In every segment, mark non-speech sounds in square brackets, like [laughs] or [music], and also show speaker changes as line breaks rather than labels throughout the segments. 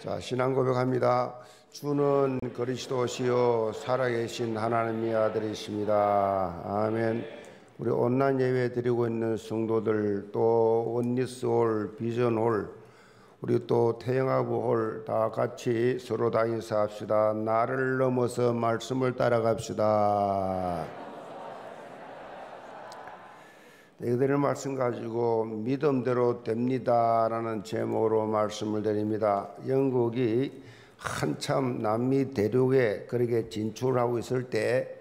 자, 신앙 고백합니다. 주는 그리스도시요 살아계신 하나님의 아들이십니다. 아멘. 우리 온라인 예배 드리고 있는 성도들 또 원리스홀, 비전홀, 우리 또 태영아부홀 다 같이 서로 다 인사합시다. 나를 넘어서 말씀을 따라갑시다. 너희들의 말씀 가지고 믿음대로 됩니다라는 제목으로 말씀을 드립니다. 영국이 한참 남미 대륙에 그렇게 진출하고 있을 때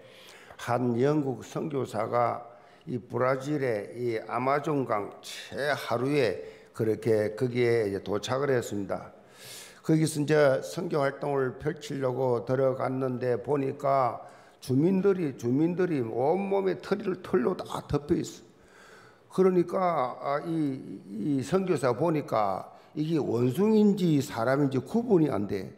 한 영국 선교사가 이 브라질의 이 아마존강 최하루에 그렇게 거기에 도착을 했습니다. 거기서 이제 선교 활동을 펼치려고 들어갔는데 보니까 주민들이 주민들이 온몸에 털을 털로 다 덮여 있어. 그러니까 아, 이, 이 선교사 보니까 이게 원숭인지 사람인지 구분이 안 돼.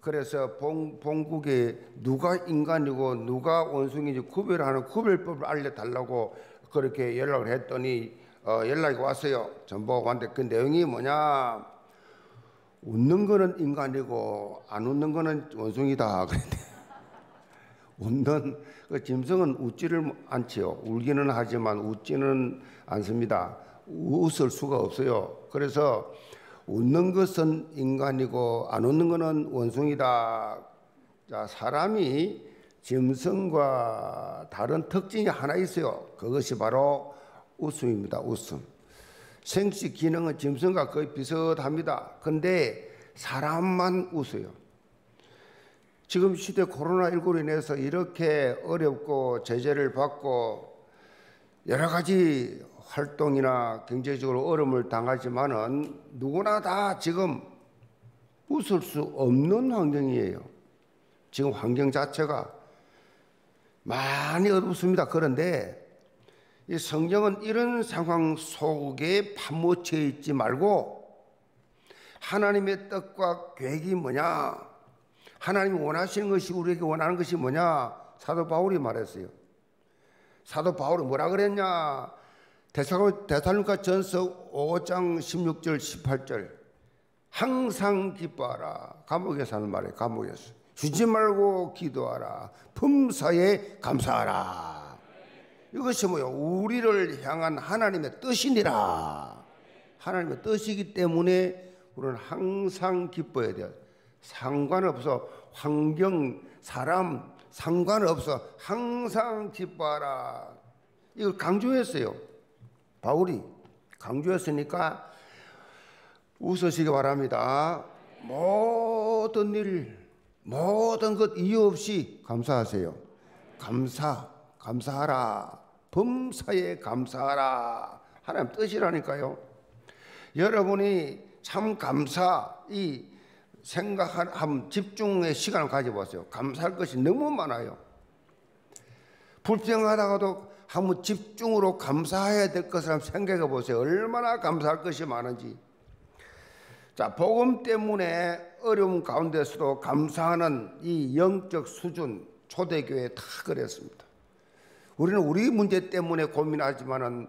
그래서 본, 본국에 누가 인간이고 누가 원숭인지 구별하는 구별법을 알려달라고 그렇게 연락을 했더니 어, 연락이 왔어요. 전보관한테 그 내용이 뭐냐? 웃는 거는 인간이고 안 웃는 거는 원숭이다. [laughs] 그랬대. 웃는 그 짐승은 웃지를 않지요. 울기는 하지만 웃지는 않습니다. 웃을 수가 없어요. 그래서 웃는 것은 인간이고 안 웃는 것은 원숭이다. 자, 사람이 짐승과 다른 특징이 하나 있어요. 그것이 바로 웃음입니다. 웃음. 생식 기능은 짐승과 거의 비슷합니다. 근데 사람만 웃어요. 지금 시대 코로나19로 인해서 이렇게 어렵고 제재를 받고 여러 가지 활동이나 경제적으로 어려움을 당하지만은 누구나 다 지금 웃을 수 없는 환경이에요. 지금 환경 자체가 많이 어둡습니다. 그런데 이 성경은 이런 상황 속에 파묻혀 있지 말고 하나님의 뜻과 계획이 뭐냐? 하나님이 원하시는 것이 우리에게 원하는 것이 뭐냐? 사도 바울이 말했어요. 사도 바울이 뭐라 그랬냐? 대살로니가 전서 5장 16절 18절 항상 기뻐하라. 감옥에서 하는 말이에요. 감옥에서. 주지 말고 기도하라. 품사에 감사하라. 이것이 뭐요? 우리를 향한 하나님의 뜻이니라. 하나님의 뜻이기 때문에 우리는 항상 기뻐해야 돼요. 상관없어. 환경 사람 상관없어. 항상 기뻐하라. 이걸 강조했어요. 바울이 강조했으니까 웃으시기 바랍니다. 모든 일 모든 것 이유 없이 감사하세요. 감사 감사하라. 범사에 감사하라. 하나님 뜻이라니까요. 여러분이 참 감사 이 생각한 집중의 시간을 가져보세요. 감사할 것이 너무 많아요. 불평하다가도 한번 집중으로 감사해야 될 것을 한번 생각해 보세요. 얼마나 감사할 것이 많은지. 자, 복음 때문에 어려움 가운데서도 감사하는 이 영적 수준, 초대교회 다 그랬습니다. 우리는 우리 문제 때문에 고민하지만은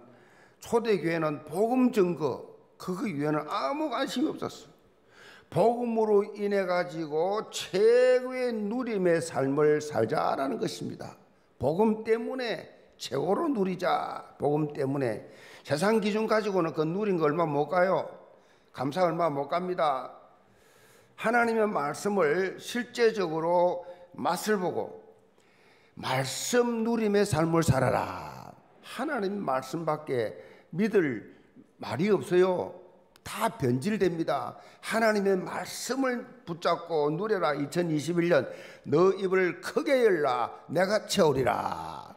초대교회는 복음 증거, 그거 위에는 아무 관심이 없었어. 복음으로 인해 가지고 최고의 누림의 삶을 살자라는 것입니다. 복음 때문에 최고로 누리자. 복음 때문에 세상 기준 가지고는 그 누린 거 얼마 못 가요. 감사 얼마 못 갑니다. 하나님의 말씀을 실제적으로 맛을 보고 말씀 누림의 삶을 살아라. 하나님 말씀밖에 믿을 말이 없어요. 다 변질됩니다. 하나님의 말씀을 붙잡고 누려라 2021년 너 입을 크게 열라 내가 채우리라.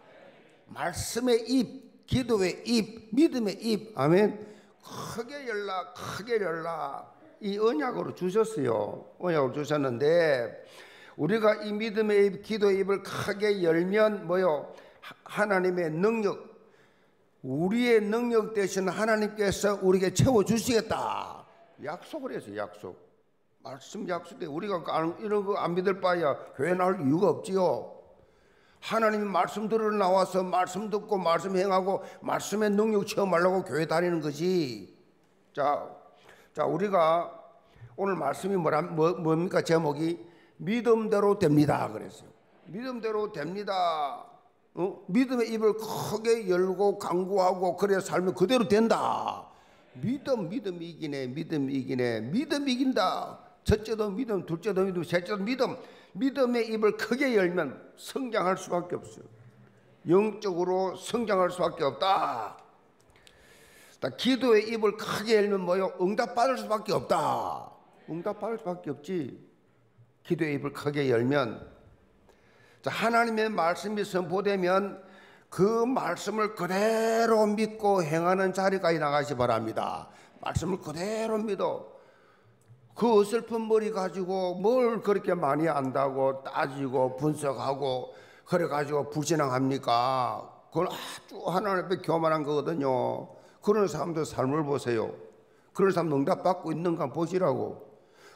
말씀의 입, 기도의 입, 믿음의 입. 아멘. 크게 열라 크게 열라. 이 언약으로 주셨어요. 언약으로 주셨는데 우리가 이 믿음의 입, 기도의 입을 크게 열면 뭐요? 하나님의 능력 우리의 능력 대신 하나님께서 우리에게 채워 주시겠다. 약속을 했어요. 약속. 말씀 약속돼. 우리가 이런 거 안 믿을 바야 교회 나올 이유가 없지요. 하나님이 말씀 들으러 나와서 말씀 듣고 말씀 행하고 말씀의 능력 체험하려고 교회 다니는 거지. 자, 자 우리가 오늘 말씀이 뭐라 뭐, 뭡니까 제목이 믿음대로 됩니다 그랬어요. 믿음대로 됩니다. 어? 믿음의 입을 크게 열고 강구하고 그래 살면 그대로 된다. 믿음 믿음 이기네 믿음 이기네 믿음 이긴다. 첫째도 믿음 둘째도 믿음 셋째도 믿음 믿음의 입을 크게 열면 성장할 수밖에 없어요. 영적으로 성장할 수밖에 없다. 기도의 입을 크게 열면 뭐요? 응답받을 수밖에 없다. 응답받을 수밖에 없지. 기도의 입을 크게 열면 자, 하나님의 말씀이 선포되면 그 말씀을 그대로 믿고 행하는 자리까지 나가시 바랍니다. 말씀을 그대로 믿어. 그 어설픈 머리 가지고 뭘 그렇게 많이 안다고 따지고 분석하고 그래 가지고 불신앙합니까? 그건 아주 하나님 앞에 교만한 거거든요. 그런 사람들 삶을 보세요. 그런 사람 응답 받고 있는가 보시라고.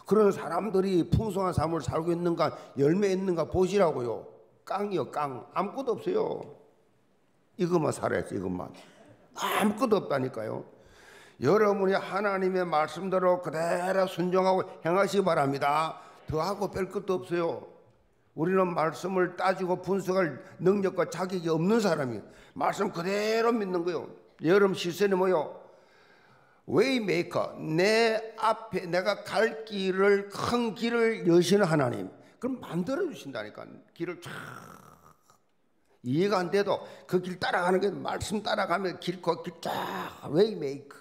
그런 사람들이 풍성한 삶을 살고 있는가 열매 있는가 보시라고요. 깡이요 깡 아무것도 없어요. 이것만 살아야지 이것만 아무것도 없다니까요. 여러분이 하나님의 말씀대로 그대로 순종하고 행하시기 바랍니다. 더하고 뺄 것도 없어요. 우리는 말씀을 따지고 분석할 능력과 자격이 없는 사람이 말씀 그대로 믿는 거요. 여러분 시선이 뭐요? Way maker 내 앞에 내가 갈 길을 큰 길을 여시는 하나님 그럼 만들어 주신다니까. 길을 쫙. 이해가 안 돼도 그 길 따라가는 게 말씀 따라가면 길그길쫙 웨이메이커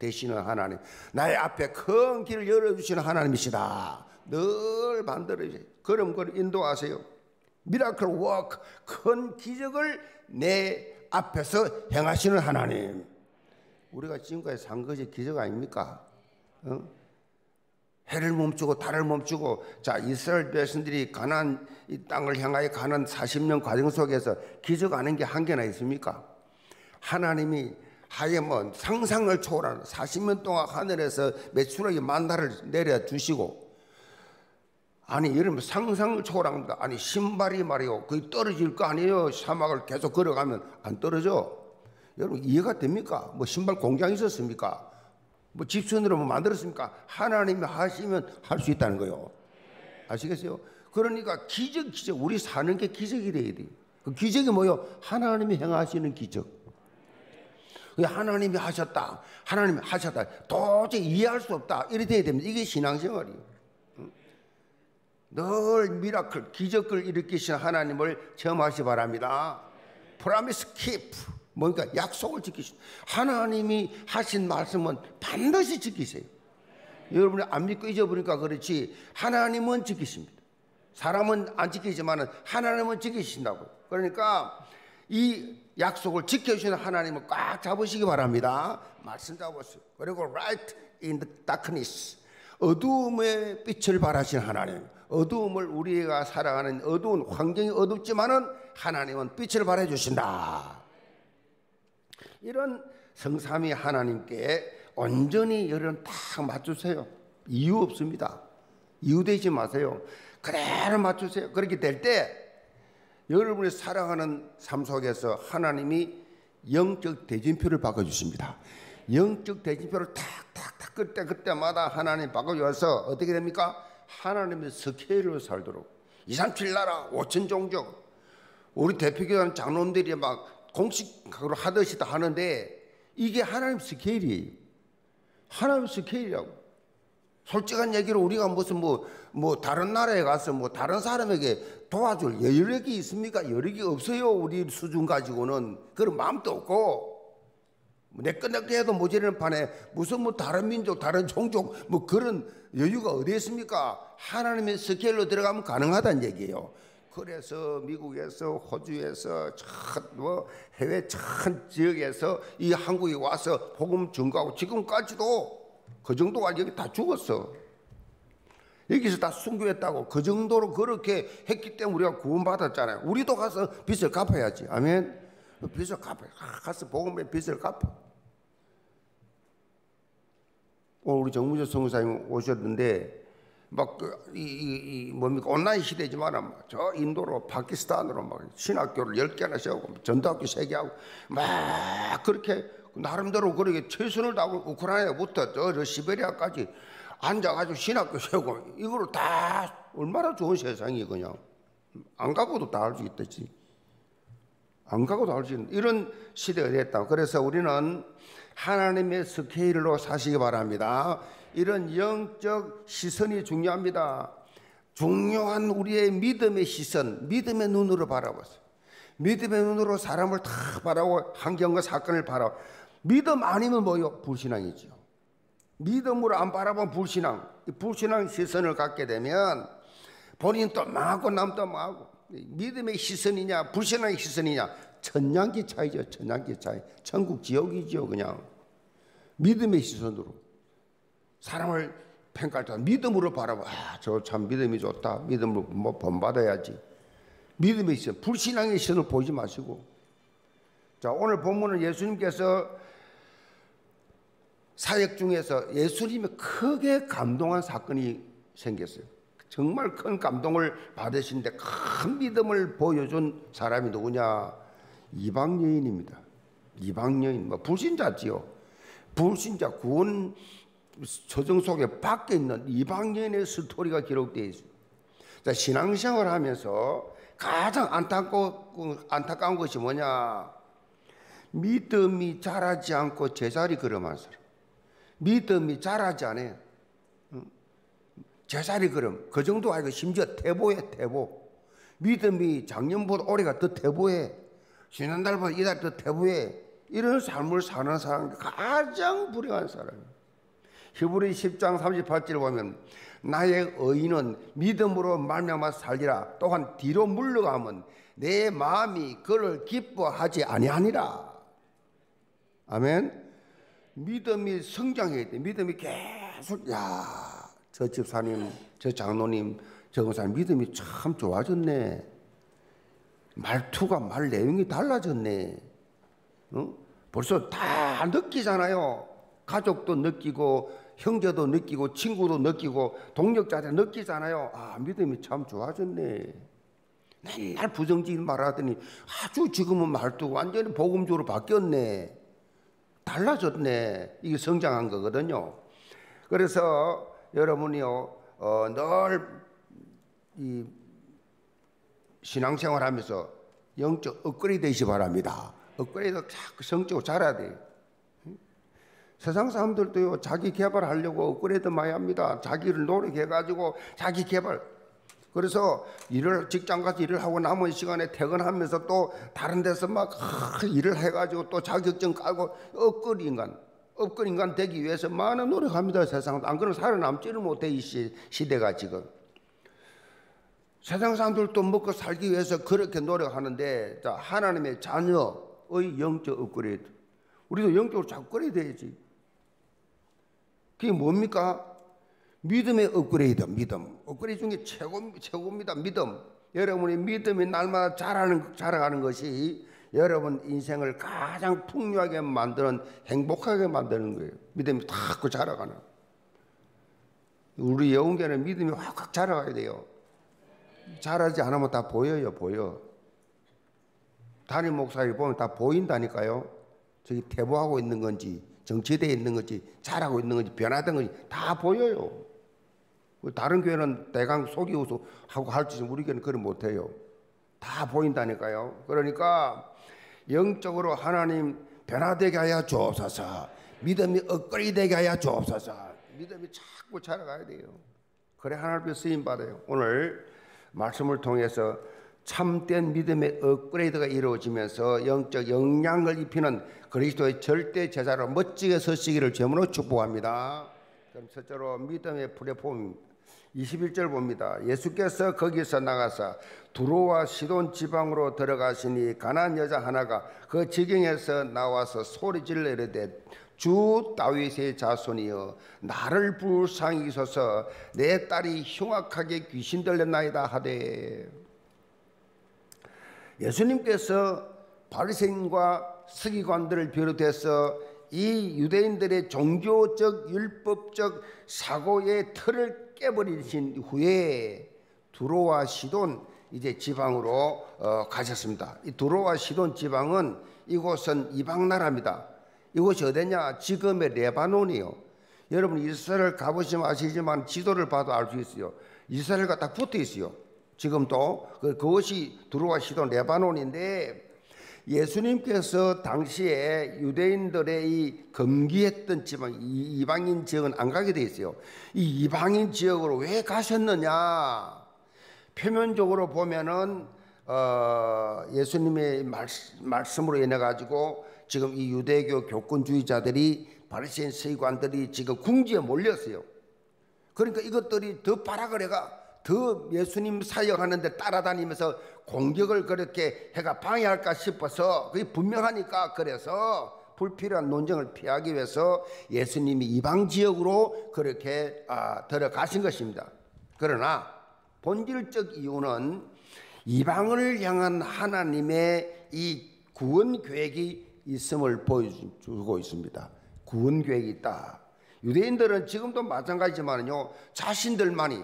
되시는 하나님. 나의 앞에 큰 길을 열어주시는 하나님이시다. 늘 만들어 주세요. 그걸 인도하세요. miracle work 큰 기적을 내 앞에서 행하시는 하나님. 우리가 지금까지 산 것이 기적 아닙니까? 어? 해를 멈추고 달을 멈추고 자 이스라엘 백성들이 가난 이 땅을 향하여 가는 40년 과정 속에서 기적 아는 게 한 개나 있습니까? 하나님이 하에 뭐 상상을 초월하는 40년 동안 하늘에서 매출하게 만나를 내려 주시고 아니 여러분 상상을 초월합니다. 아니 신발이 말이요 거의 떨어질 거 아니에요. 사막을 계속 걸어가면 안 떨어져. 여러분 이해가 됩니까? 뭐 신발 공장 있었습니까? 뭐 집순으로 뭐 만들었습니까? 하나님이 하시면 할 수 있다는 거요. 아시겠어요? 그러니까 기적 기적 우리 사는 게 기적이 돼야 돼. 그 기적이 뭐요? 하나님이 행하시는 기적. 하나님이 하셨다. 하나님이 하셨다. 도저히 이해할 수 없다. 이래 돼야 됩니다. 이게 신앙생활이에요. 늘 miracle, 기적을 일으키신 하나님을 체험하시 바랍니다. 프라미스 키프. 뭔가 약속을 지키신 하나님이 하신 말씀은 반드시 지키세요. 여러분이 안 믿고 잊어버리니까 그렇지 하나님은 지키십니다. 사람은 안 지키지만 하나님은 지키신다고. 그러니까 이 약속을 지켜주시는 하나님을 꽉 잡으시기 바랍니다. 말씀 잡으세요. 그리고 right in the darkness. 어두움의 빛을 발하신 하나님. 어두움을 우리가 살아가는 어두운 환경이 어둡지만은 하나님은 빛을 발해 주신다. 이런 성삼위 하나님께 온전히 여러분 딱 맞추세요. 이유 없습니다. 이유 되지 마세요. 그대로 맞추세요. 그렇게 될 때 여러분이 살아가는 삶 속에서 하나님이 영적 대진표를 바꿔주십니다. 영적 대진표를 탁탁탁 그때 그때마다 하나님 바꿔주어서 어떻게 됩니까? 하나님의 스케일로 살도록 2, 3, 7 나라 5천 종족 우리 대표교단 장로들이 막 공식으로 하듯이 다 하는데 이게 하나님 스케일이에요. 하나님 스케일이라고. 솔직한 얘기로 우리가 무슨 뭐, 뭐 다른 나라에 가서 뭐 다른 사람에게 도와줄 여력이 있습니까? 여력이 없어요. 우리 수준 가지고는. 그런 마음도 없고. 뭐 내꺼 내꺼 해도 모자라는 판에 무슨 뭐 다른 민족, 다른 종족 뭐 그런 여유가 어디 있습니까? 하나님의 스케일로 들어가면 가능하다는 얘기예요. 그래서 미국에서 호주에서 뭐 해외 전 지역에서 이 한국에 와서 복음 증거하고 지금까지도 그 정도가 여기 다 죽었어. 여기서 다 순교했다고 그 정도로 그렇게 했기 때문에 우리가 구원받았잖아요. 우리도 가서 빚을 갚아야지. 아멘. 빚을 갚아. 가서 복음의 빚을 갚아. 오늘 우리 정무조 성사님 오셨는데 막, 그, 이, 뭡니까, 온라인 시대지만, 저 인도로, 파키스탄으로 막 신학교를 10개나 세우고, 전도학교 3개 하고, 막 그렇게, 나름대로 그렇게 최선을 다하고, 우크라이나부터 저, 저 시베리아까지 앉아가지고 신학교 세우고 이거를 다 얼마나 좋은 세상이 그냥. 안 가고도 다 할 수 있듯이 안 가고도 할 수 있는 이런 시대가 됐다. 그래서 우리는 하나님의 스케일로 사시기 바랍니다. 이런 영적 시선이 중요합니다. 중요한 우리의 믿음의 시선, 믿음의 눈으로 바라보세요. 믿음의 눈으로 사람을 다 바라고 환경과 사건을 바라. 믿음 아니면 뭐요? 불신앙이죠. 믿음으로 안 바라본 불신앙, 불신앙 시선을 갖게 되면 본인 또 망하고 남도 망하고 믿음의 시선이냐 불신앙의 시선이냐 천냥기 차이죠. 천냥기 차이. 천국 지옥이죠. 그냥 믿음의 시선으로 사람을 평가할 때 믿음으로 바라봐. 아, 저 참 믿음이 좋다. 믿음으로 뭐 본받아야지. 믿음의 시선, 불신앙의 시선을 보지 마시고. 자, 오늘 본문은 예수님께서 사역 중에서 예수님이 크게 감동한 사건이 생겼어요. 정말 큰 감동을 받으신데 큰 믿음을 보여준 사람이 누구냐? 이방 여인입니다. 이방 여인, 뭐 불신자지요. 불신자 구원 저정 속에 밖에 있는 이방 여인의 스토리가 기록되어 있습니다. 자, 신앙생활 하면서 가장 안타까운, 안타까운 것이 뭐냐? 믿음이 자라지 않고 제자리 걸음한 사람. 믿음이 자라지 않아요. 제자리 걸음. 그 정도 아니고 심지어 태보해, 태보. 믿음이 작년보다 올해가 더 태보해. 지난달보다 이달 더 태보해. 이런 삶을 사는 사람이 가장 불행한 사람이에요. 히브리 10장 38절 보면 나의 의인은 믿음으로 말미암아 살리라. 또한 뒤로 물러가면 내 마음이 그를 기뻐하지 아니하니라. 아멘. 믿음이 성장해야 돼. 믿음이 계속 야, 저 집사님, 저 장로님, 저 권사님 믿음이 참 좋아졌네. 말투가 말 내용이 달라졌네. 어? 벌써 다 느끼잖아요. 가족도 느끼고 형제도 느끼고 친구도 느끼고 동력자들 느끼잖아요. 아 믿음이 참 좋아졌네. 맨날 부정적인 말하더니 아주 지금은 말도 완전히 복음적으로 바뀌었네. 달라졌네. 이게 성장한 거거든요. 그래서 여러분이요 어, 늘이 신앙생활 하면서 영적 업그레이드 되시 바랍니다. 업그레이드 자꾸 성적으로 자라야 돼요. 세상 사람들도요, 자기 개발하려고 업그레이드 많이 합니다. 자기를 노력해가지고 자기 개발. 그래서 일을, 직장 가서 일을 하고 남은 시간에 퇴근하면서 또 다른 데서 막 일을 해가지고 또 자격증 깔고 업글 인간, 업글 인간 되기 위해서 많은 노력합니다. 세상. 안 그러면 살아남지를 못해, 이 시, 시대가 지금. 세상 사람들도 먹고 살기 위해서 그렇게 노력하는데, 자, 하나님의 자녀의 영적 업그레이드. 우리도 영적으로 자꾸 그래야 되지. 그게 뭡니까? 믿음의 업그레이드, 믿음. 업그레이드 중에 최고, 최고입니다. 믿음. 여러분의 믿음이 날마다 자라는, 자라가는 것이 여러분 인생을 가장 풍요하게 만드는, 행복하게 만드는 거예요. 믿음이 자꾸 자라가는. 우리 영계는 믿음이 확확 자라가야 돼요. 자라지 않으면 다 보여요, 보여. 담임 목사님 보면 다 보인다니까요. 저기 태보하고 있는 건지, 정치대에 있는 건지 잘하고 있는 건지 변하던 건지 다 보여요. 다른 교회는 대강 속이고서 하고 할지 우리 교회는 그걸 못해요. 다 보인다니까요. 그러니까 영적으로 하나님 변화되게 하여 주옵소서. 믿음이 업그레이드 되게 하여 주옵소서. 믿음이 자꾸 자라가야 돼요. 그래 하나님 쓰임 받아요. 오늘 말씀을 통해서 참된 믿음의 업그레이드가 이루어지면서 영적 영향을 입히는 그리스도의 절대 제자로 멋지게 서시기를 제문으로 축복합니다. 그럼 첫째로 믿음의 플랫폼 21절 봅니다. 예수께서 거기서 나가서 두로와 시돈 지방으로 들어가시니 가난 여자 하나가 그 지경에서 나와서 소리질러 이르되 주 다윗의 자손이여 나를 불쌍히 소서 내 딸이 흉악하게 귀신 들렸나이다 하되 예수님께서 바리새인과 서기관들을 비롯해서 이 유대인들의 종교적 율법적 사고의 틀을 깨버리신 후에 두로와 시돈 이제 지방으로 어, 가셨습니다. 이 두로와 시돈 지방은 이곳은 이방 나라입니다. 이곳이 어디냐? 지금의 레바논이요. 여러분 이스라엘 가보시면 아시지만 지도를 봐도 알 수 있어요. 이스라엘과 딱 붙어 있어요. 지금도 그, 그것이 두루와 시도 레바논인데 예수님께서 당시에 유대인들의 이 금기했던 지방 이 이방인 지역은 안 가게 돼 있어요. 이 이방인 지역으로 왜 가셨느냐? 표면적으로 보면은 어, 예수님의 말씀, 으로 인해 가지고 지금 이 유대교 교권주의자들이 바리새인 서기관들이 지금 궁지에 몰렸어요. 그러니까 이것들이 더 파락을 해가 더 예수님 사역하는데 따라다니면서 공격을 그렇게 해가 방해할까 싶어서 그게 분명하니까 그래서 불필요한 논쟁을 피하기 위해서 예수님이 이방 지역으로 그렇게 아, 들어가신 것입니다. 그러나 본질적 이유는 이방을 향한 하나님의 이 구원 계획이 있음을 보여주고 있습니다. 구원 계획이 있다. 유대인들은 지금도 마찬가지지만요, 자신들만이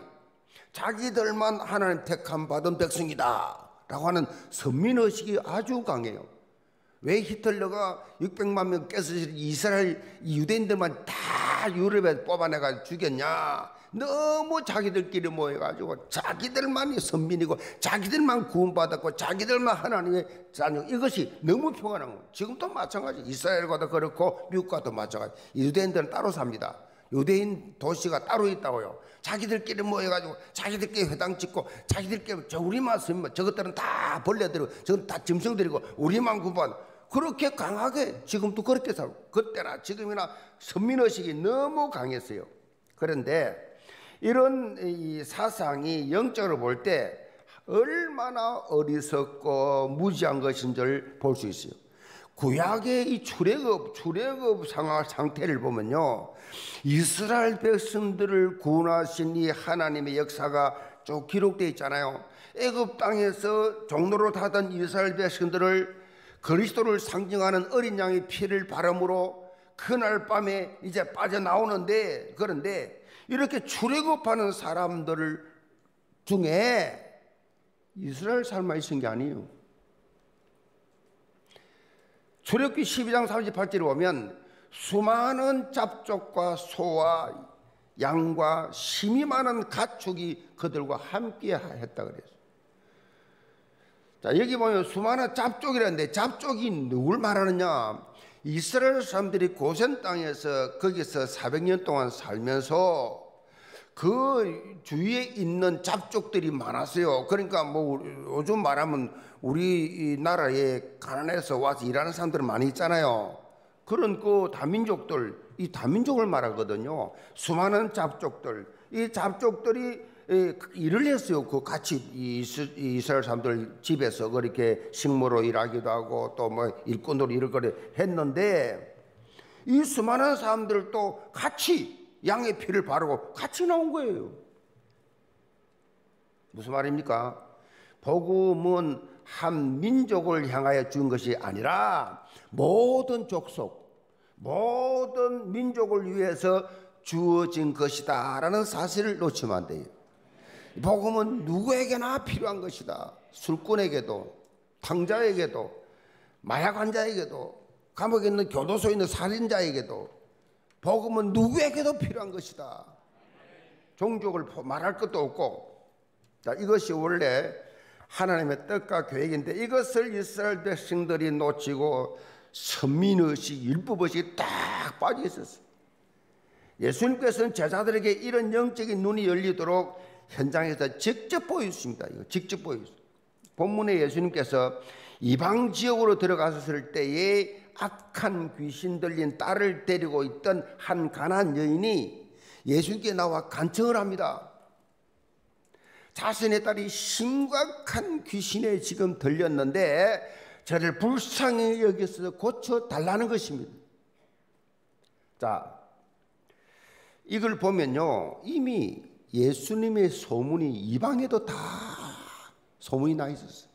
자기들만 하나님 택함 받은 백성이다. 라고 하는 선민의식이 아주 강해요. 왜 히틀러가 600만 명 깨서 이스라엘 유대인들만 다 유럽에 뽑아내가 죽였냐? 너무 자기들끼리 모여가지고 자기들만이 선민이고 자기들만 구원받았고 자기들만 하나님의 자녀 이것이 너무 평안한 거예요. 지금도 마찬가지. 이스라엘과도 그렇고 미국과도 마찬가지. 유대인들은 따로 삽니다. 유대인 도시가 따로 있다고요. 자기들끼리 모여가지고 자기들끼리 회당 짓고 자기들끼리 저 우리만 쓰면 저것들은 다 벌레들이고 저건 다 짐승들이고 우리만 구분 그렇게 강하게 지금도 그렇게 살고 그때나 지금이나 선민의식이 너무 강했어요. 그런데 이런 이 사상이 영적으로 볼 때 얼마나 어리석고 무지한 것인지를 볼수 있어요. 구약의 이 출애굽 출애굽 상황 상태를 보면요. 이스라엘 백성들을 구원하신 이 하나님의 역사가 쭉 기록되어 있잖아요. 애굽 땅에서 종로로 타던 이스라엘 백성들을 그리스도를 상징하는 어린 양의 피를 바람으로 그날 밤에 이제 빠져나오는데 그런데 이렇게 출애굽하는 사람들 중에 이스라엘 삶만 있은 게 아니에요. 출애굽기 12장 38절에 보면 수많은 잡족과 소와 양과 심이 많은 가축이 그들과 함께 했다 그랬어요. 자, 여기 보면 수많은 잡족이라는데 잡족이 누굴 말하느냐? 이스라엘 사람들이 고센 땅에서 거기서 400년 동안 살면서 그 주위에 있는 잡족들이 많았어요. 그러니까 뭐 요즘 말하면 우리 나라에 가난해서 와서 일하는 사람들 많이 있잖아요. 그런 그 다민족들, 이 다민족을 말하거든요. 수많은 잡족들, 이 잡족들이 일을 했어요. 그 같이 이스라엘 사람들 집에서 그렇게 식모로 일하기도 하고 또 뭐 일꾼으로 일을 그래 했는데 이 수많은 사람들도 같이 양의 피를 바르고 같이 나온 거예요. 무슨 말입니까? 복음은 한 민족을 향하여 준 것이 아니라 모든 족속, 모든 민족을 위해서 주어진 것이다 라는 사실을 놓치면 안 돼요. 복음은 누구에게나 필요한 것이다. 술꾼에게도, 탕자에게도, 마약 환자에게도, 감옥에 있는 교도소에 있는 살인자에게도, 복음은 누구에게도 필요한 것이다. 종족을 말할 것도 없고, 자, 이것이 원래 하나님의 뜻과 계획인데 이것을 이스라엘 백성들이 놓치고 선민의식, 율법의식이 딱 빠져 있었어요. 예수님께서는 제자들에게 이런 영적인 눈이 열리도록 현장에서 직접 보여주십니다. 이거 직접 보여주세요. 본문에 예수님께서 이방 지역으로 들어갔을 때에 악한 귀신 들린 딸을 데리고 있던 한 가난 여인이 예수님께 나와 간청을 합니다. 자신의 딸이 심각한 귀신에 지금 들렸는데 저를 불쌍히 여기서 고쳐 달라는 것입니다. 자, 이걸 보면요. 이미 예수님의 소문이 이방에도 다 소문이 나 있었어요.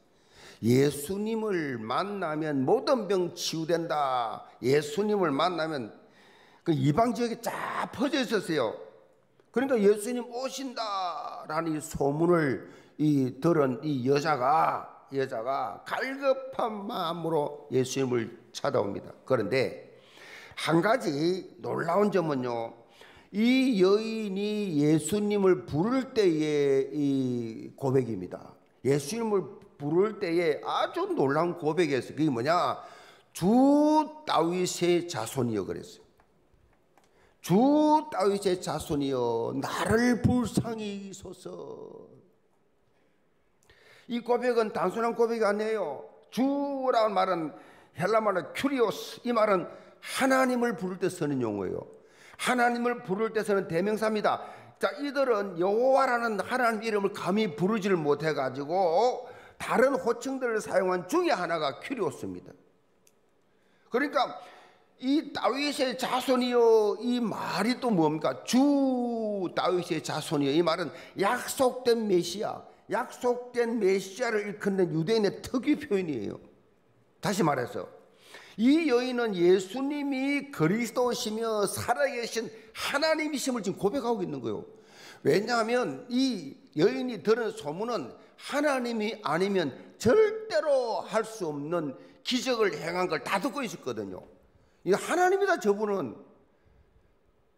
예수님을 만나면 모든 병 치유된다. 예수님을 만나면 그 이방 지역에 쫙 퍼져 있었어요. 그러니까 예수님 오신다라는 이 소문을 이 들은 이 여자가 여자가 갈급한 마음으로 예수님을 찾아옵니다. 그런데 한 가지 놀라운 점은요. 이 여인이 예수님을 부를 때의 이 고백입니다. 예수님을 부를 때에 아주 놀라운 고백이었어요. 그게 뭐냐? 주 다윗의 자손이여 그랬어요. 주 다윗의 자손이여 나를 불쌍히 여소서. 이 고백은 단순한 고백이 아니에요. 주라는 말은 헬라 말로 κύριος 이 말은 하나님을 부를 때 쓰는 용어예요. 하나님을 부를 때 쓰는 대명사입니다. 자, 이들은 여호와라는 하나님 이름을 감히 부르지를 못해 가지고 다른 호칭들을 사용한 중에 하나가 κύριος입니다. 그러니까 이 다윗의 자손이요 이 말이 또 뭡니까? 주 다윗의 자손이요 이 말은 약속된 메시아, 약속된 메시아를 일컫는 유대인의 특유 표현이에요. 다시 말해서 이 여인은 예수님이 그리스도시며 살아계신 하나님이심을 지금 고백하고 있는 거예요. 왜냐하면 이 여인이 들은 소문은 하나님이 아니면 절대로 할 수 없는 기적을 행한 걸 다 듣고 있었거든요. 이 하나님이다 저분은.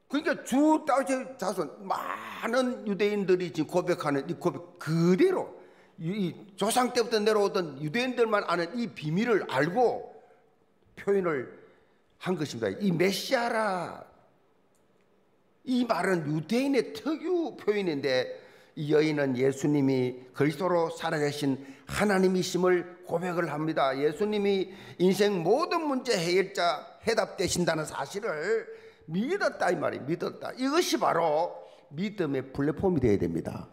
그러니까 주 다윗의 자손 많은 유대인들이 지금 고백하는 이 고백 그대로 이 조상 때부터 내려오던 유대인들만 아는 이 비밀을 알고 표현을 한 것입니다. 이 메시아라 이 말은 유대인의 특유 표현인데 이 여인은 예수님이 그리스도로 살아계신 하나님이심을 고백을 합니다. 예수님이 인생 모든 문제 해결자 해답되신다는 사실을 믿었다 이 말이 믿었다. 이것이 바로 믿음의 플랫폼이 되어야 됩니다.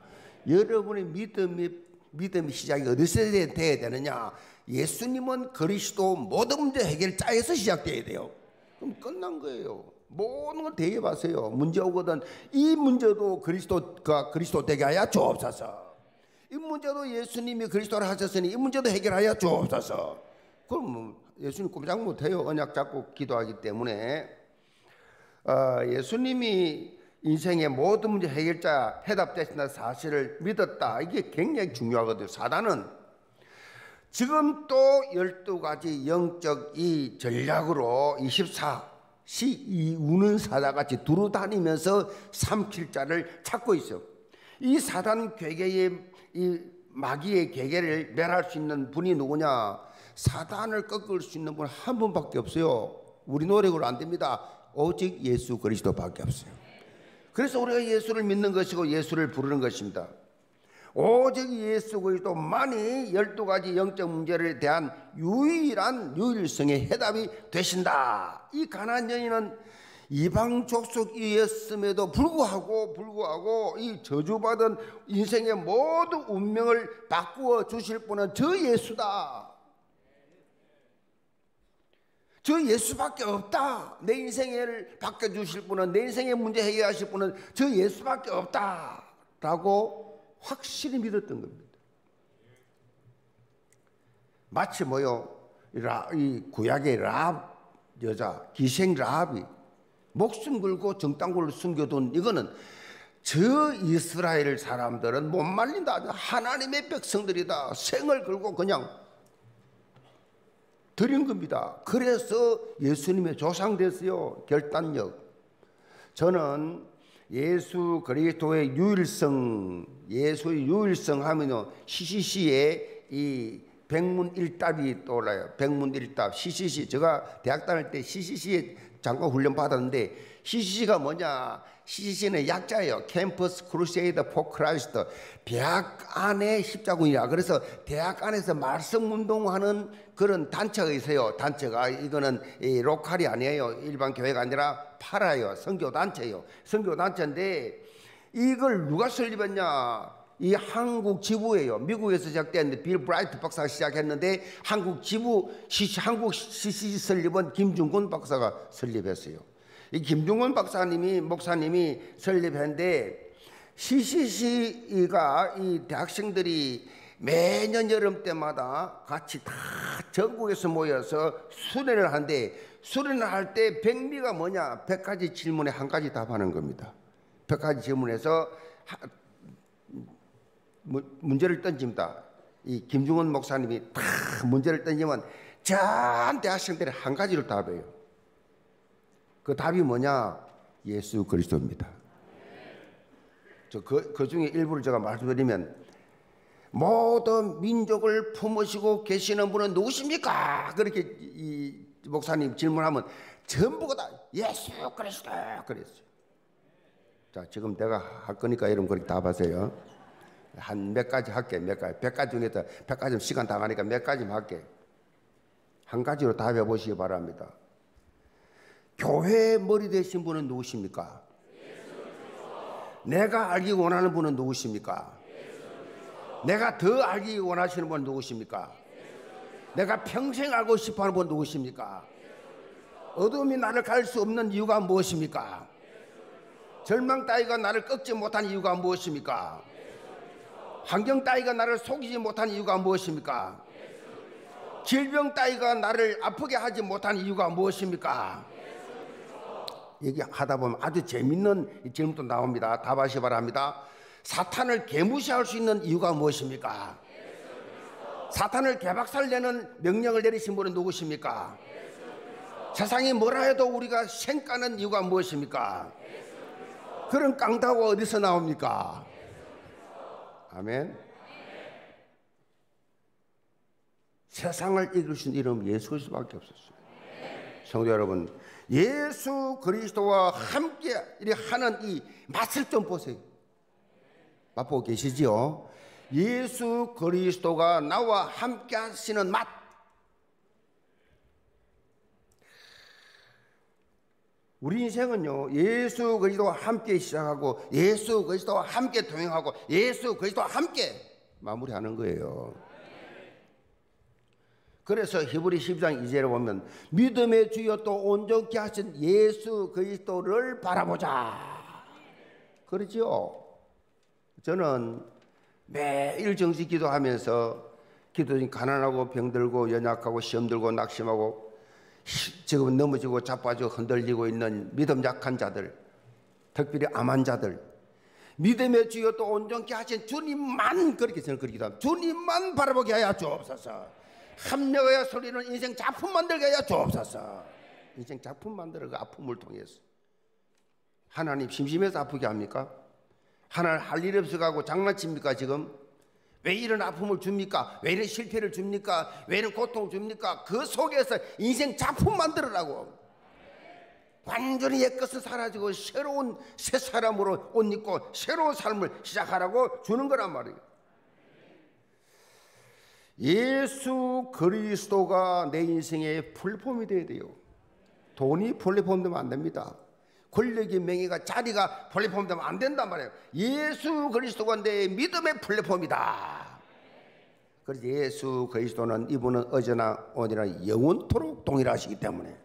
여러분의 믿음이 믿음의 시작이 어디서 돼야 되느냐? 예수님은 그리스도 모든 문제 해결자에서 시작돼야 돼요. 그럼 끝난 거예요. 모든 걸 대입하세요. 문제 오거든 이 문제도 그리스도가 그리스도 되게 하여 주옵소서. 이 문제도 예수님이 그리스도를 하셨으니 이 문제도 해결하여 주옵소서. 그럼 뭐 예수님 꼼짝 못해요. 언약 잡고 기도하기 때문에 어, 예수님이 인생의 모든 문제 해결자 해답 되신다 사실을 믿었다. 이게 굉장히 중요하거든요. 사단은 지금 또 12가지 영적 이 전략으로 24 시 우는 사자같이 두루 다니면서 삼킬 자를 찾고 있어. 이 사단 괴계의 이 마귀의 괴계를 멸할 수 있는 분이 누구냐? 사단을 꺾을 수 있는 분 한 분밖에 없어요. 우리 노력으로 안 됩니다. 오직 예수 그리스도밖에 없어요. 그래서 우리가 예수를 믿는 것이고 예수를 부르는 것입니다. 오직 예수 그리스도만이 열두 가지 영적 문제를 대한 유일한 유일성의 해답이 되신다. 이 가난 여인은 이방 족속이었음에도 불구하고 불구하고 이 저주받은 인생의 모든 운명을 바꾸어 주실 분은 저 예수다. 저 예수밖에 없다. 내 인생을 바꿔 주실 분은 내 인생의 문제 해결하실 분은 저 예수밖에 없다 라고 확실히 믿었던 겁니다. 마치 뭐요? 이 구약의 라합 여자 기생 라합이 목숨 걸고 정당골을 숨겨둔 이거는 저 이스라엘 사람들은 못 말린다. 하나님의 백성들이다. 생을 걸고 그냥 드린 겁니다. 그래서 예수님의 조상 됐어요. 결단력. 저는 예수 그리스도의 유일성, 예수의 유일성 하면요. CCC의 이 백문일답이 떠올라요. 백문일답, CCC. 제가 대학 다닐 때 CCC에 장관 훈련 받았는데 CCC가 뭐냐? CCC는 약자예요. Campus Crusade for Christ. 대학 안에 십자군이야. 그래서 대학 안에서 말씀 운동하는 그런 단체가 있어요. 단체가 이거는 이 local이 아니에요. 일반 교회가 아니라 para예요. 선교 단체요. 선교 단체인데 이걸 누가 설립했냐? 이 한국 지부예요. 미국에서 시작됐는데 빌 브라이트 박사가 시작했는데 한국 지부 시, 한국 CCC 설립은 김중곤 박사가 설립했어요. 이 김중곤 박사님이 목사님이 설립했는데 CCC가 이 대학생들이 매년 여름 때마다 같이 다 전국에서 모여서 수련을 하는데 수련을 할 때 백미가 뭐냐? 백 가지 질문에 한 가지 답하는 겁니다. 백 가지 질문에서 문제를 던집니다. 이 김중원 목사님이 다 문제를 던지면 전 대학생들이 한 가지로 답해요. 그 답이 뭐냐? 예수 그리스도입니다. 저 그 그 중에 일부를 제가 말씀드리면 모든 민족을 품으시고 계시는 분은 누구십니까? 그렇게 이 목사님 질문하면 전부가 다 예수 그리스도 그랬어요. 자, 지금 내가 할 거니까 여러분 그렇게 답하세요. 한 몇 가지 할게, 몇 가지. 백 가지 중에서 백 가지 시간 다 가니까 몇 가지만 할게. 한 가지로 답해 보시기 바랍니다. 교회의 머리 되신 분은 누구십니까? 내가 알기 원하는 분은 누구십니까? 내가 더 알기 원하시는 분은 누구십니까? 내가 평생 알고 싶어 하는 분은 누구십니까? 어둠이 나를 갈 수 없는 이유가 무엇입니까? 절망 따위가 나를 꺾지 못한 이유가 무엇입니까? 환경 따위가 나를 속이지 못한 이유가 무엇입니까? 질병 따위가 나를 아프게 하지 못한 이유가 무엇입니까? 얘기하다 보면 아주 재밌는 질문도 나옵니다. 답하시 바랍니다. 사탄을 개무시할 수 있는 이유가 무엇입니까? 사탄을 개박살 내는 명령을 내리신 분은 누구십니까? 세상이 뭐라 해도 우리가 생가는 이유가 무엇입니까? 그런 깡다고 어디서 나옵니까? 아멘. 세상을 이길 수 있는 이름 예수 그리스도밖에 없었어요. 성도 여러분, 예수 그리스도와 함께 하는 이 맛을 좀 보세요. 맛보고 계시지요? 예수 그리스도가 나와 함께 하시는 맛. 우리 인생은요, 예수 그리스도와 함께 시작하고, 예수 그리스도와 함께 동행하고, 예수 그리스도와 함께 마무리하는 거예요. 그래서 히브리 10장 2절에 보면 믿음의 주여 또 온전케 하신 예수 그리스도를 바라보자. 그렇죠? 저는 매일 정식 기도하면서 기도 중 가난하고 병들고 연약하고 시험 들고 낙심하고 지금 넘어지고 자빠지고 흔들리고 있는 믿음 약한 자들, 특별히 암한 자들, 믿음의 주여 또 온전케 하신 주님만 그렇게 저는 그렇게 기도 합니다. 주님만 바라보게 하여 주옵소서. 합력하여 소리는 인생 작품 만들게 하여 주옵소서. 인생 작품 만들어 그 아픔을 통해서 하나님 심심해서 아프게 합니까? 하나님 할일 없어 가고 장난칩니까 지금? 왜 이런 아픔을 줍니까? 왜 이런 실패를 줍니까? 왜 이런 고통을 줍니까? 그 속에서 인생 작품 만들어라고. 완전히 옛것은 사라지고 새로운 새 사람으로 옷 입고 새로운 삶을 시작하라고 주는 거란 말이에요. 예수 그리스도가 내 인생의 플랫폼이 되어야 돼요. 돈이 플랫폼 되면 안 됩니다. 권력의 명예가 자리가 플랫폼 되면 안 된단 말이에요. 예수 그리스도가 내 믿음의 플랫폼이다. 그래서 예수 그리스도는 이분은 어제나 오늘이나 영원토록 동일하시기 때문에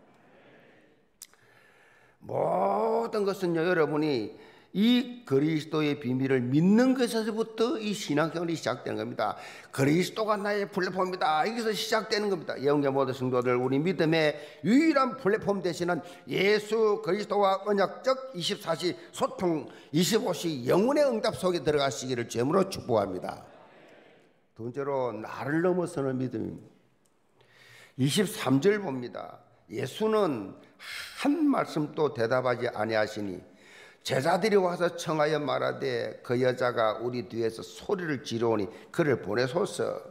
모든 것은요 여러분이 이 그리스도의 비밀을 믿는 것에서부터 이 신앙생활이 시작되는 겁니다. 그리스도가 나의 플랫폼이다. 여기서 시작되는 겁니다. 영계 모든 성도들 우리 믿음의 유일한 플랫폼 되시는 예수 그리스도와 언약적 24시 소통 25시 영혼의 응답 속에 들어가시기를 죄물로 축복합니다. 두 번째로 나를 넘어서는 믿음입니다. 23절 봅니다. 예수는 한 말씀도 대답하지 아니하시니 제자들이 와서 청하여 말하되 그 여자가 우리 뒤에서 소리를 지르오니 그를 보내소서.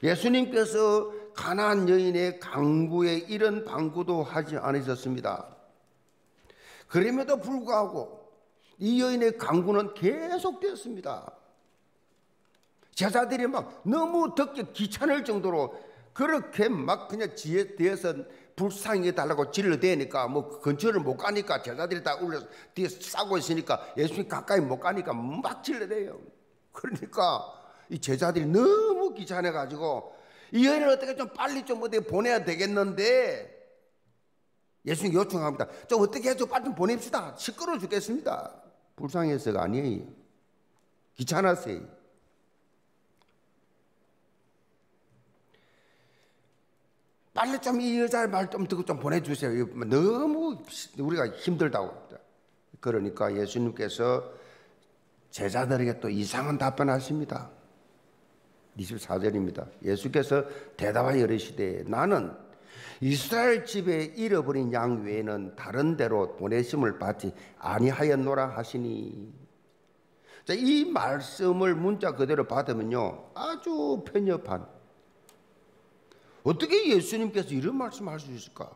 예수님께서 가난 여인의 강구에 이런 방구도 하지 않으셨습니다. 그럼에도 불구하고 이 여인의 강구는 계속되었습니다. 제자들이 막 너무 듣기 귀찮을 정도로 그렇게 막 그냥 지에 대해서 불쌍히 달라고 질러대니까 뭐 근처를 못 가니까 제자들이 다 울려서 뒤에 싸고 있으니까 예수님 가까이 못 가니까 막 질러대요. 그러니까 이 제자들이 너무 귀찮아 가지고 이 여인을 어떻게 좀 빨리 좀 어디 보내야 되겠는데 예수님 요청합니다. 좀 어떻게 해서 빨리 좀 보냅시다. 시끄러워 죽겠습니다. 불쌍해서가 아니에요. 귀찮았어요. 빨리 좀 이 여자의 말 좀 듣고 좀 보내주세요. 너무 우리가 힘들다고. 그러니까 예수님께서 제자들에게 또 이상한 답변하십니다. 24절입니다. 예수께서 대답하여 이르시되 나는 이스라엘 집에 잃어버린 양 외에는 다른 데로 보내심을 받지 아니하였노라 하시니 자, 이 말씀을 문자 그대로 받으면요 아주 편협한 어떻게 예수님께서 이런 말씀할 수 있을까?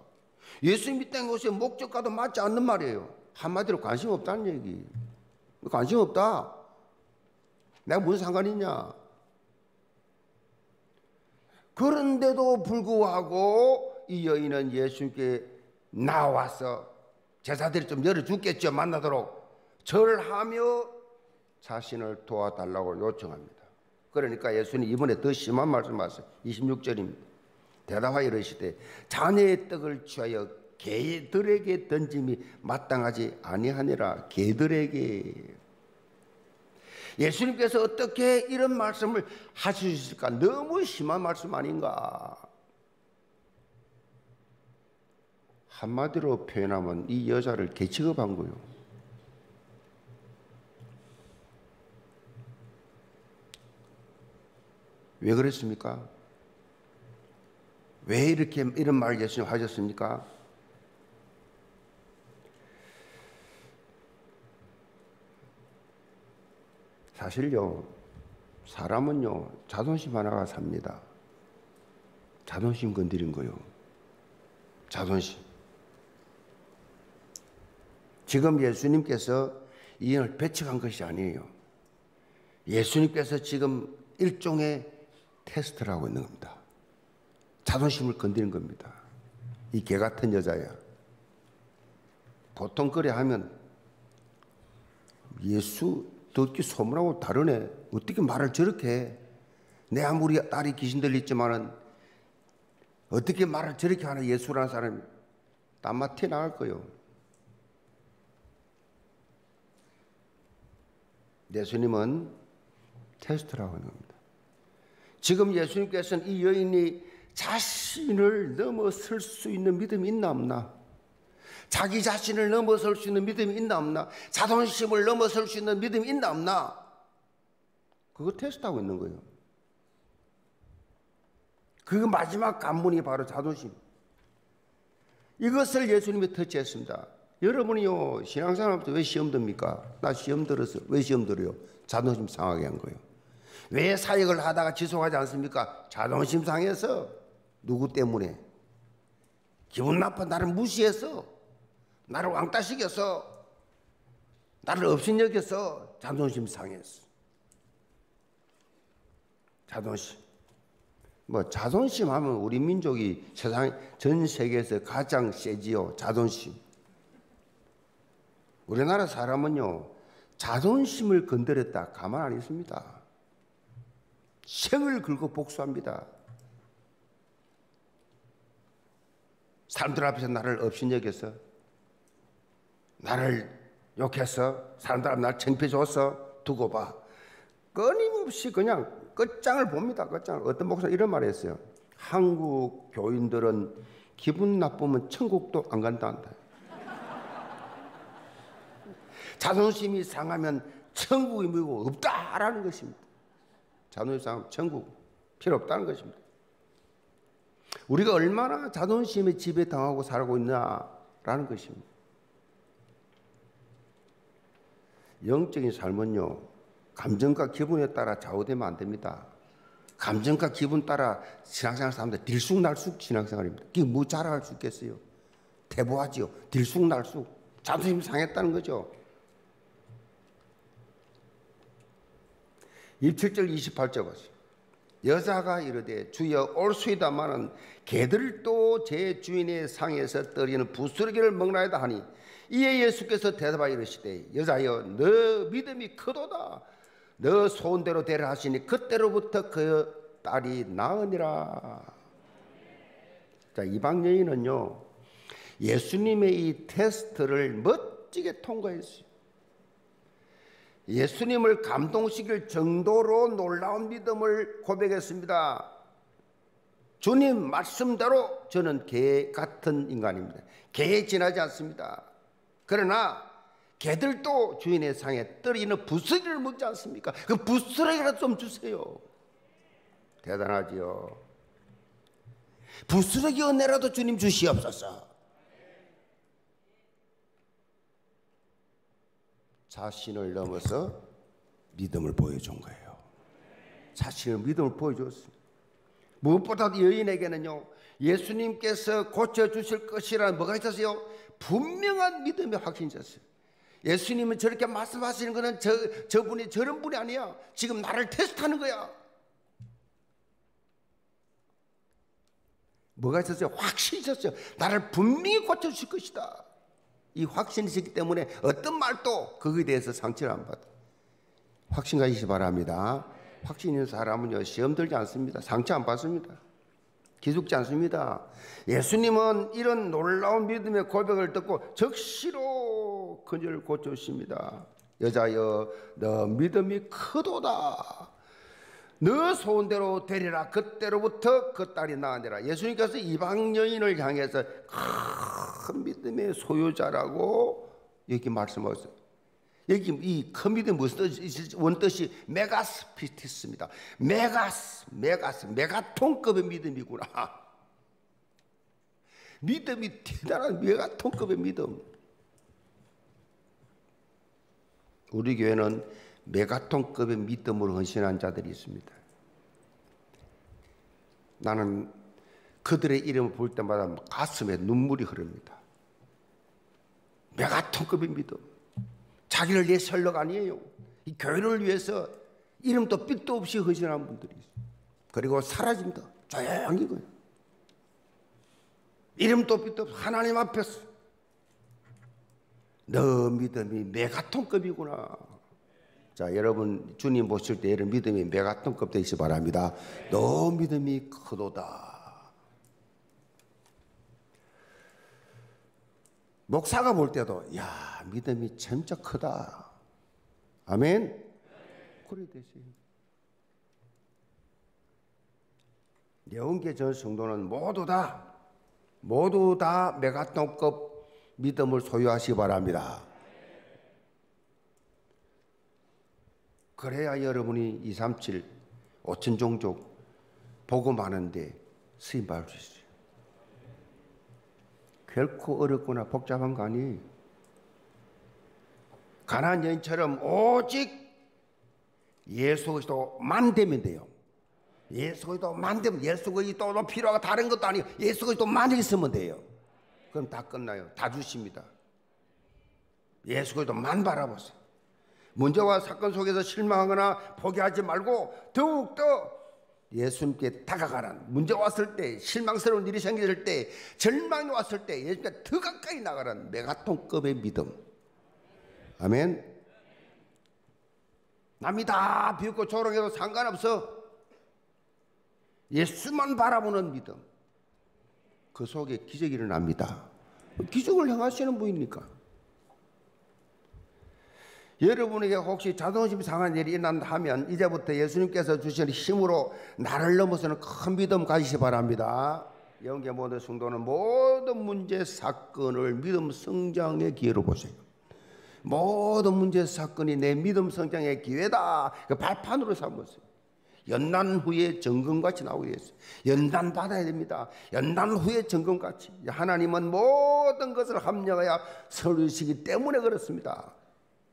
예수님이 땡 곳에 목적과도 맞지 않는 말이에요. 한마디로 관심 없다는 얘기. 관심 없다. 내가 무슨 상관이냐? 그런데도 불구하고 이 여인은 예수님께 나와서 제사들이 좀 열어주겠죠. 만나도록 절하며 자신을 도와달라고 요청합니다. 그러니까 예수님 이번에 더 심한 말씀하세요. 26절입니다. 대답하여 이르시되 자녀의 떡을 취하여 개들에게 던짐이 마땅하지 아니하니라 개들에게 예수님께서 어떻게 이런 말씀을 있을까? 너무 심한 말씀 아닌가? 한마디로 표현하면 이 여자를 개취급한 거요. 왜 그랬습니까? 왜 이렇게 이런 말을 예수님 하셨습니까? 사실요, 사람은요, 자존심 하나가 삽니다. 자존심 건드린 거요. 자존심. 지금 예수님께서 이 인을 배척한 것이 아니에요. 예수님께서 지금 일종의 테스트를 하고 있는 겁니다. 자존심을 건드리는 겁니다. 이 개 같은 여자야. 보통 그래 하면 예수 듣기 소문하고 다르네. 어떻게 말을 저렇게 해? 내 아무리 딸이 귀신 들렸지만은 어떻게 말을 저렇게 하는 예수라는 사람이 땀맛 티 나갈 거요. 예수님은 테스트라고 하는 겁니다. 지금 예수님께서는 이 여인이 자신을 넘어설 수 있는 믿음이 있나 없나? 자기 자신을 넘어설 수 있는 믿음이 있나 없나? 자존심을 넘어설 수 있는 믿음이 있나 없나? 그거 테스트하고 있는 거예요. 그 마지막 관문이 바로 자존심. 이것을 예수님이 터치했습니다. 여러분이요, 신앙생활부터 왜 시험 듭니까? 나 시험 들어서, 왜 시험 들어요? 자존심 상하게 한 거예요. 왜 사역을 하다가 지속하지 않습니까? 자존심 상해서. 누구 때문에? 기분 나빠 나를 무시해서 나를 왕따 시켜서 나를 업신여겨서 자존심 상했어. 자존심. 뭐 자존심 하면 우리 민족이 세상 전 세계에서 가장 세지요. 자존심. 우리나라 사람은요. 자존심을 건드렸다 가만 안 있습니다. 생을 긁고 복수합니다. 사람들 앞에서 나를 업신여겨서 나를 욕해서 사람들 앞에 나를 창피해줘서 두고 봐. 끊임없이 그냥 끝장을 봅니다. 끝장을. 어떤 목사 이런 말을 했어요. 한국 교인들은 기분 나쁘면 천국도 안 간다 한다. 자존심이 상하면 천국이 뭐고 없다라는 것입니다. 자존심 상하면 천국 필요 없다는 것입니다. 우리가 얼마나 자존심에 지배당하고 살고 있나라는 것입니다. 영적인 삶은요, 감정과 기분에 따라 좌우되면 안 됩니다. 감정과 기분 따라 신앙생활 사람들 들쑥날쑥 신앙생활입니다. 그게 뭐 자랑할 수 있겠어요? 대보하지요. 들쑥날쑥. 자존심 상했다는 거죠. 27절 28절 보세요. 여자가 이르되 주여 올수이다마는 개들도 제 주인의 상에서 떨리는 부스러기를 먹나이다 하니 이에 예수께서 대답하여 이르시되 여자여 너 믿음이 크도다. 너 소원대로 되라 하시니 그때로부터 그 딸이 나으니라. 자 이방 여인은요 예수님의 이 테스트를 멋지게 통과했어요 예수님을 감동시킬 정도로 놀라운 믿음을 고백했습니다. 주님 말씀대로 저는 개 같은 인간입니다. 개에 지나지 않습니다. 그러나 개들도 주인의 상에 떨이는 부스러기를 먹지 않습니까? 그 부스러기라도 좀 주세요. 대단하지요. 부스러기 은혜라도 주님 주시옵소서. 자신을 넘어서 믿음을 보여준 거예요. 자신을 믿음을 보여줬습니다. 무엇보다도 여인에게는요, 예수님께서 고쳐주실 것이라는 뭐가 있었어요? 분명한 믿음의 확신이 있었어요. 예수님은 저렇게 말씀하시는 것은 저, 저분이 저런 분이 아니야. 지금 나를 테스트하는 거야. 뭐가 있었어요? 확신이 있었어요. 나를 분명히 고쳐주실 것이다. 이 확신이 있기 때문에 어떤 말도 거기에 대해서 상처를 안 받아. 확신 가지시 바랍니다. 확신 있는 사람은요, 시험 들지 않습니다. 상처 안 받습니다. 기죽지 않습니다. 예수님은 이런 놀라운 믿음의 고백을 듣고 적시로 그녀를 고쳐주십니다. 여자여, 너 믿음이 크도다. 너 소원대로 되리라. 그때로부터 그 딸이 나으니라. 예수님께서 이방 여인을 향해서 큰 믿음의 소유자라고 여기 말씀하셨어요. 여기 이 큰 믿음 무슨 뜻이 원뜻이 μέγας πίστις입니다. μέγας, μέγας, 메가톤급의 믿음이구나. 믿음이 대단한 메가톤급의 믿음. 우리 교회는 메가톤급의 믿음으로 헌신한 자들이 있습니다. 나는 그들의 이름을 볼 때마다 가슴에 눈물이 흐릅니다. 메가톤급의 믿음. 자기를 위해 설러가 아니에요. 이 교회를 위해서 이름도 삐도 없이 헌신한 분들이 있어요. 그리고 사라진다. 조용히 그냥. 이름도 삐도 없이 하나님 앞에서 너 믿음이 메가톤급이구나. 자, 여러분 주님 보실 때 이런 믿음이 메가톤급 되시 바랍니다. 너 믿음이 크도다. 목사가 볼 때도 야 믿음이 진짜 크다. 아멘. 그래 되시. 영계 전 성도는 모두 다 모두 다 메가톤급 믿음을 소유하시 바랍니다. 그래야 여러분이 237 5천 종족 많은데 쓰임 받을 수 있어요. 결코 어렵거나 복잡한 거 아니에요. 가난 여인처럼 오직 예수 그리스도만 되면 돼요. 예수 그리스도만 되면 예수 그리스도도 필요하고 다른 것도 아니고 예수 그리스도만 있으면 돼요. 그럼 다 끝나요. 다 주십니다. 예수 그리스도만 바라보세요. 문제와 사건 속에서 실망하거나 포기하지 말고 더욱더 예수님께 다가가란 문제 왔을 때 실망스러운 일이 생겼을 때 절망이 왔을 때 예수님께 더 가까이 나가란 메가톤급의 믿음. 아멘. 남이 다 비웃고 조롱해도 상관없어. 예수만 바라보는 믿음. 그 속에 기적이 일어납니다. 기적을 행하시는 분이니까 여러분에게 혹시 자존심 상한 일이 일어난다 하면 이제부터 예수님께서 주시는 힘으로 나를 넘어서는 큰 믿음 가지시 바랍니다. 영계 모든 성도는 모든 문제 사건을 믿음 성장의 기회로 보세요. 모든 문제 사건이 내 믿음 성장의 기회다. 그 발판으로 삼으세요. 연단 후에 점검같이 나오게 했어요. 연단 받아야 됩니다. 연단 후에 점검같이. 하나님은 모든 것을 합력하여 서르시기 때문에 그렇습니다.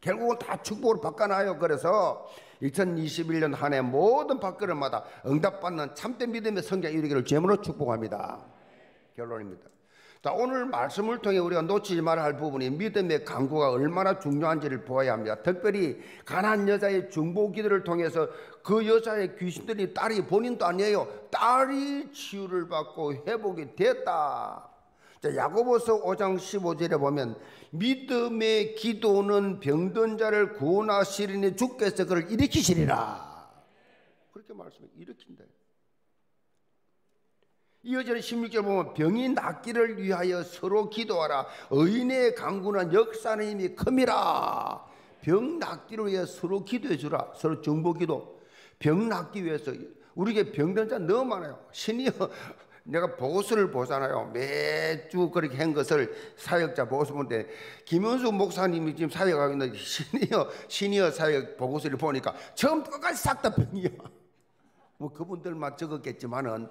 결국은 다 축복으로 바꿔놔요. 그래서 2021년 한 해 모든 밥그릇마다 응답받는 참된 믿음의 성장 이루기를 제물로 축복합니다. 결론입니다. 자, 오늘 말씀을 통해 우리가 놓치지 말아야 할 부분이 믿음의 강구가 얼마나 중요한지를 보아야 합니다. 특별히 가난 여자의 중보 기도를 통해서 그 여자의 귀신들이 딸이 본인도 아니에요. 딸이 치유를 받고 회복이 됐다. 자, 야고보서 5장 15절에 보면 믿음의 기도는 병든 자를 구원하시리니 주께서 그를 일으키시리라. 그렇게 말씀해 일으킨다. 이어지는 16절 보면 병이 낫기를 위하여 서로 기도하라. 의인의 강구는 역사는 힘이 큼이라. 병 낫기를 위해 서로 기도해 주라. 서로 정보 기도. 병 낫기 위해서 우리에게 병든 자 너무 많아요. 신이여 내가 보고서를 보잖아요. 매주 그렇게 한 것을 사역자 보고서 보는데 김현수 목사님이 지금 사역하고 있는 시니어 시니어 사역 보고서를 보니까 처음부터 끝까지 싹 다 병이야. [laughs] 뭐 그분들만 적었겠지만은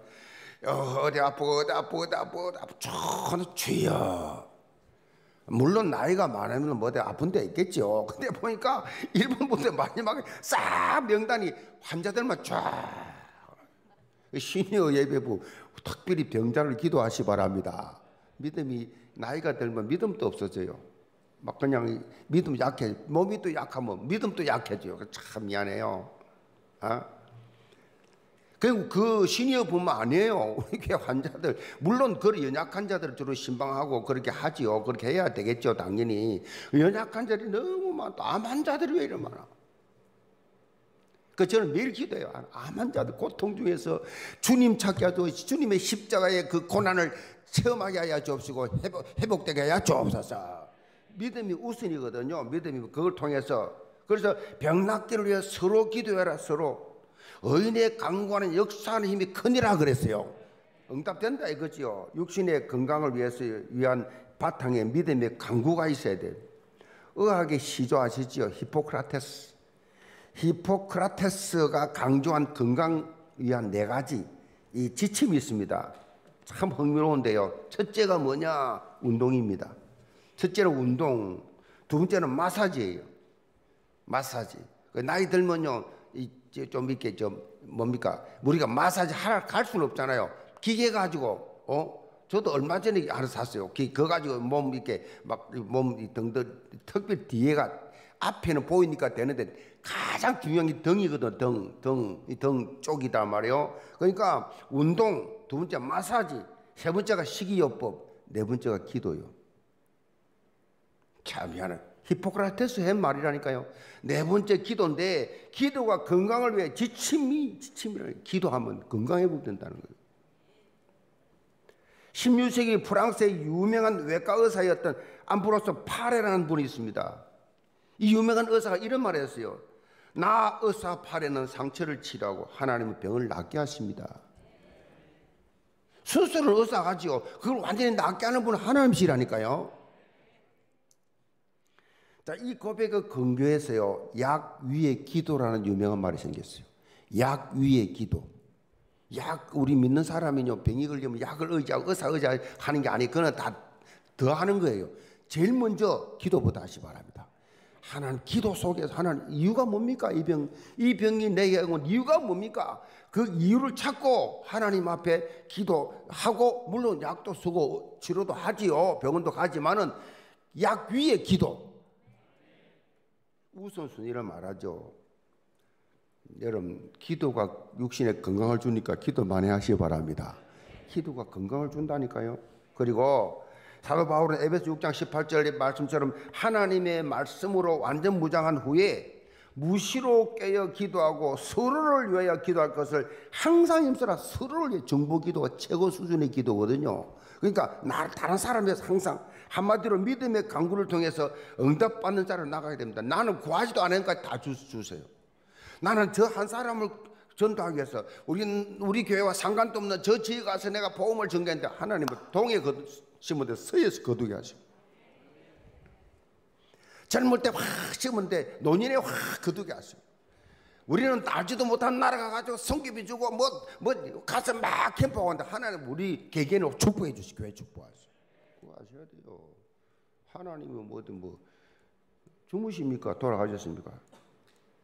어, 디 아프고 아프고 아프고 어디 아프고 물론 나이가 많으면 뭐 어디 아픈 데 있겠죠 근데 보니까 [laughs] 일본부터 마지막에 싹 명단이 환자들만 쫙 시니어 예배부 특별히 병자를 기도하시 바랍니다 믿음이 나이가 들면 믿음도 없어져요 막 그냥 믿음 약해 몸이 또 약하면 믿음도 약해져요 참 미안해요 어? 그, 그 시니어 뿐만 아니에요. [laughs] 교회 환자들. 물론 그 연약한 자들을 주로 신방하고 그렇게 하지요. 그렇게 해야 되겠죠. 당연히. 연약한 자들이 너무 많다. 암 환자들이 왜 이렇게? 그 저는 매일 기도해요. 암 환자들 고통 중에서 주님 찾게 하죠. 주님의 십자가의 그 고난을 체험하게 하여 주옵시고 회복, 회복되게 하여 주옵소서. 믿음이 우선이거든요. 믿음이 그걸 통해서 그래서 병 낫기를 위해 서로 기도해라 서로 의인의 강구하는 역사하는 힘이 크니라 그랬어요. 응답된다 이거지요. 육신의 건강을 위해서 위한 바탕에 믿음의 강구가 있어야 돼. 의학의 시조 아시지요? 히포크라테스. 히포크라테스가 강조한 건강 위한 네 가지 이 지침이 있습니다. 참 흥미로운데요. 첫째가 뭐냐? 운동입니다. 첫째는 운동, 두 번째는 마사지예요. 마사지. 그 나이 들면요, 좀 이렇게 좀 뭡니까 우리가 마사지 하러 갈 수는 없잖아요. 기계 가지고 어 저도 얼마 전에 하나 샀어요. 기, 그거 가지고 몸 이렇게 막 몸 등등 특별 뒤에가 앞에는 보이니까 되는데 가장 중요한 게 등이거든. 등, 등, 등 쪽이다 말이에요. 그러니까 운동, 두 번째 마사지, 세 번째가 식이요법, 네 번째가 기도요. 참 희한해. 히포크라테스 한 말이라니까요. 네 번째 기도인데 기도가 건강을 위해 지침이 지침이라 기도하면 건강해 복된다는 거예요. 16세기 프랑스의 유명한 외과 의사였던 암브로스 파레라는 분이 있습니다. 이 유명한 의사가 이런 말을 했어요. 나 의사 파레는 상처를 치료하고 하나님은 병을 낫게 하십니다. 수술을 의사가 하지요. 그걸 완전히 낫게 하는 분은 하나님이시라니까요. 자, 이 고백의 근교에서요, 약 위의 기도라는 유명한 말이 생겼어요. 약 위의 기도. 약, 우리 믿는 사람이요, 병이 걸리면 약을 의지하고 의사 의지하는 게 아니고, 그건 다 더 하는 거예요. 제일 먼저 기도부터 하시 바랍니다. 하나님, 기도 속에서 하나님, 이유가 뭡니까? 이 병, 이 병이 내게 온 이유가 뭡니까? 그 이유를 찾고 하나님 앞에 기도하고, 물론 약도 쓰고 치료도 하지요. 병원도 가지만은 약 위에 기도. 우선순위를 말하죠. 여러분 기도가 육신에 건강을 주니까 기도 많이 하시기 바랍니다. 기도가 건강을 준다니까요. 그리고 사도 바울은 에베소 6장 18절의 말씀처럼 하나님의 말씀으로 완전 무장한 후에 무시로 깨어 기도하고 서로를 위하여 기도할 것을 항상 힘써라. 서로를 위해 정보 기도가 최고 수준의 기도거든요. 그러니까 나 다른 사람에 항상 한마디로 믿음의 강구를 통해서 응답받는 자로 나가야 됩니다. 나는 구하지도 않으니까 다 주, 주세요. 나는 저 한 사람을 전도하기 위해서 우리 우리 교회와 상관도 없는 저 지에 가서 내가 복음을 전개했는데 하나님은 동에 심은 데 서에서 거두게 하시고 젊을 때 확 심은데 노년에 확 거두게 하시고 우리는 알지도 못한 나라 가 가지고 성기비 주고 뭐, 뭐 가서 막 캠프하고 한다. 하나님 우리 개개인을 축복해 주시 교회 축복하시고. 하셔야 돼요. 하나님은 뭐든 뭐 주무십니까? 돌아가셨습니까?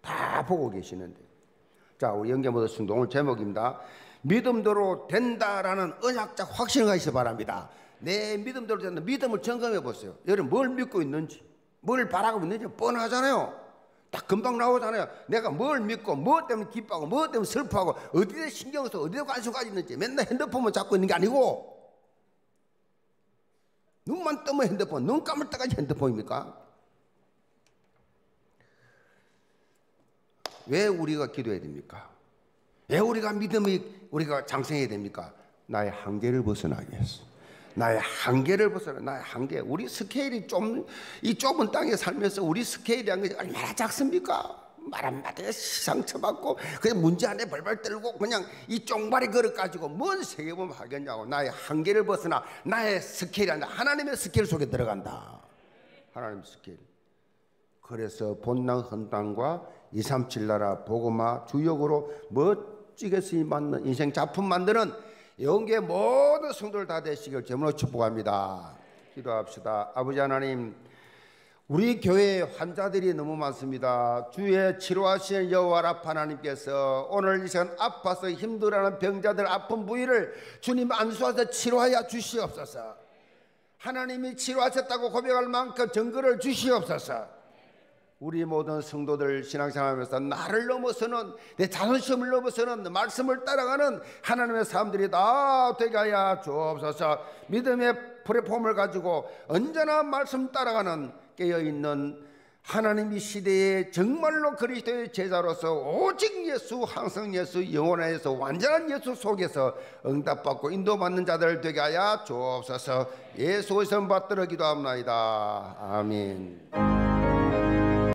다 보고 계시는데. 자, 우리 영계모드 순도 오늘 제목입니다. 믿음대로 된다라는 언약적 확신을 있어 바랍니다. 내 믿음대로 된다. 믿음을 점검해 보세요. 여러분 뭘 믿고 있는지, 뭘 바라고 있는지 뻔하잖아요. 딱 금방 나오잖아요. 내가 뭘 믿고, 뭐 때문에 기뻐하고, 뭐 때문에 슬퍼하고, 어디에 신경 써, 어디에 관심 가지고 있는지 맨날 핸드폰만 잡고 있는 게 아니고, 눈만 뜨면 핸드폰, 눈 감을 때까지 핸드폰입니까? 왜 우리가 기도해야 됩니까? 왜 우리가 믿음이 우리가 장성해야 됩니까? 나의 한계를 벗어나기 위해서. 나의 한계를 벗어나, 나의 한계. 우리 스케일이 좀, 이 좁은 땅에 살면서 우리 스케일이란 것이 얼마나 작습니까? 말 한마디에 상처받고 그냥 문제 안에 벌벌 떨고 그냥 이 쫑발이 그릇 가지고 뭔 세계복음화 하겠냐고 나의 한계를 벗어나 나의 스케일이 아니라 하나님의 스케일 속에 들어간다 하나님 스케일 그래서 본당 헌당과 237 나라 복음화 주역으로 멋지게 쓰임 받는 인생 작품 만드는 영계 모든 성도들 다 되시길 제물로 축복합니다. 기도합시다. 아버지 하나님, 우리 교회 환자들이 너무 많습니다. 주의 치료하시는 여호와 라파 하나님께서 오늘 이 시간 아파서 힘들어하는 병자들 아픈 부위를 주님 안수하셔 치료하여 주시옵소서. 하나님이 치료하셨다고 고백할 만큼 증거를 주시옵소서. 우리 모든 성도들 신앙생활하면서 나를 넘어서는 내 자존심을 넘어서는 말씀을 따라가는 하나님의 사람들이 다 되게 하여 주옵소서. 믿음의 플랫폼을 가지고 언제나 말씀 따라가는 깨어있는 하나님 이 시대에 정말로 그리스도의 제자로서 오직 예수 항상 예수 예수 완전한 예수 속에서 응답받고 인도받는 자들 되게 하여 주옵소서. 예수의 선 받들어 기도합나이다. 아멘